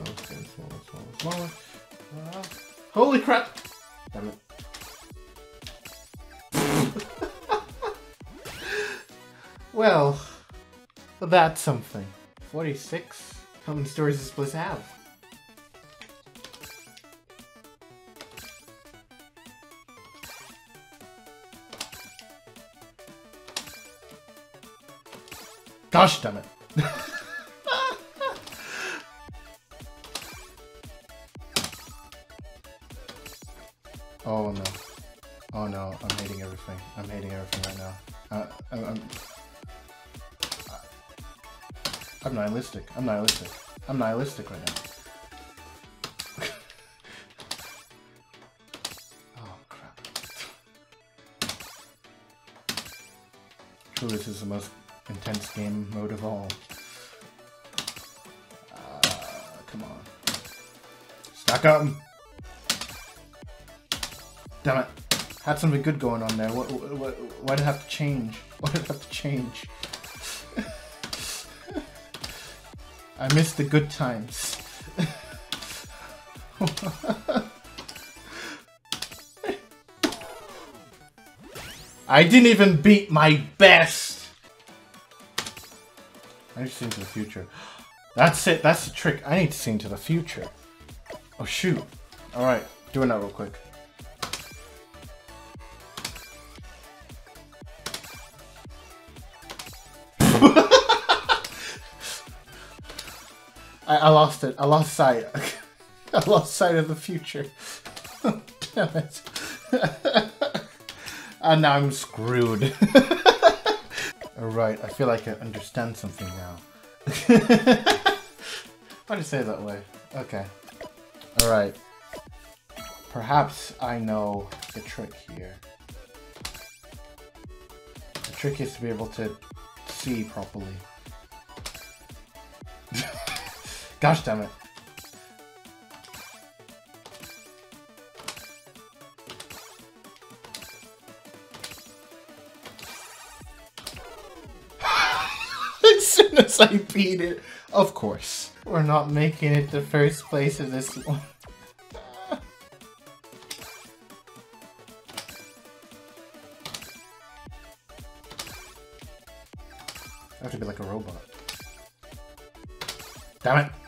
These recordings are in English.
Okay, smaller, smaller, smaller. Uh, holy crap! Damn it. well, that's something. 46? How many stories does Bliss have? Gosh damn it. oh no. Oh no, I'm hating everything. I'm hating everything right now. I'm, I'm, I'm nihilistic. I'm nihilistic. I'm nihilistic right now. oh crap. Truly, this is the most intense game mode of all. Uh, come on. Stack up! Damn it. Had something good going on there. What, what, why did it have to change? Why did it have to change? I missed the good times. I didn't even beat my best! I need to see into the future. That's it, that's the trick. I need to see into the future. Oh shoot. Alright, doing that real quick. I, I lost it. I lost sight. I lost sight of the future. Damn it. and now I'm screwed. Alright, I feel like I understand something now. Why'd you say it that way? Okay. Alright. Perhaps I know the trick here. The trick is to be able to see properly. Gosh damn it. as soon as I beat it, of course. We're not making it the first place in this one. I have to be like a robot. Damn it!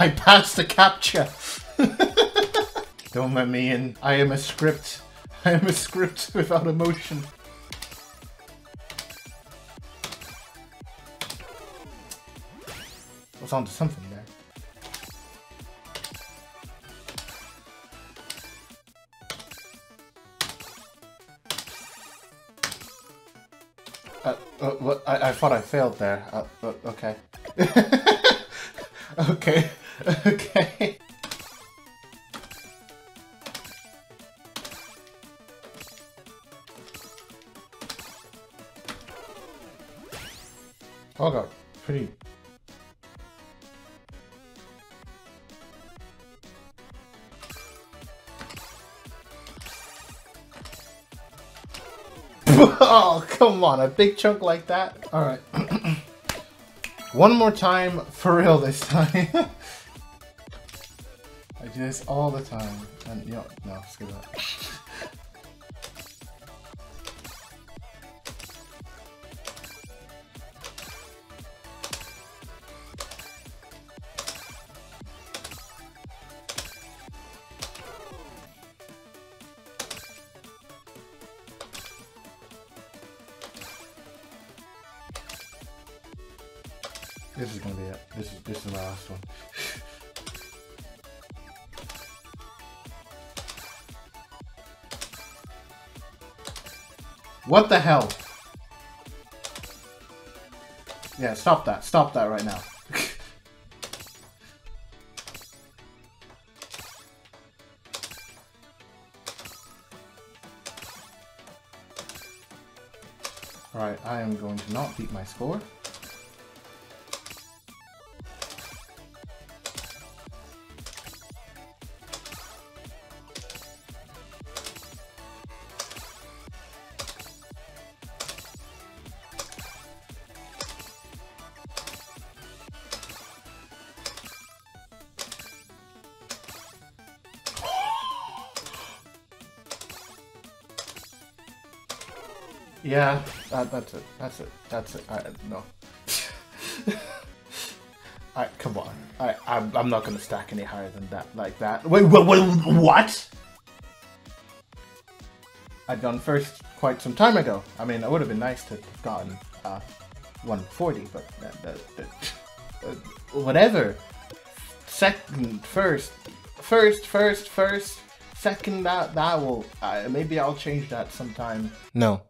I passed the captcha! Don't let me in. I am a script. I am a script without emotion. Was onto something there. Uh, uh, what? I, I thought I failed there. Uh, uh, okay. okay. okay. Oh god, pretty. oh, come on, a big chunk like that? Alright. One more time, for real this time. Do this all the time. And, you know, no, screw that. This is gonna be it. This is this is my last one. what the hell? Yeah, stop that. Stop that right now. Alright, I am going to not beat my score. Yeah, that, that's it. That's it. That's it. I, no. I come on. I I'm, I'm not gonna stack any higher than that. Like that. Wait, wait, wait what? I'd gone first quite some time ago. I mean, it would have been nice to have gotten uh, 140, but that, that, that, uh, whatever. Second, first, first, first, first, second. That that will. Uh, maybe I'll change that sometime. No,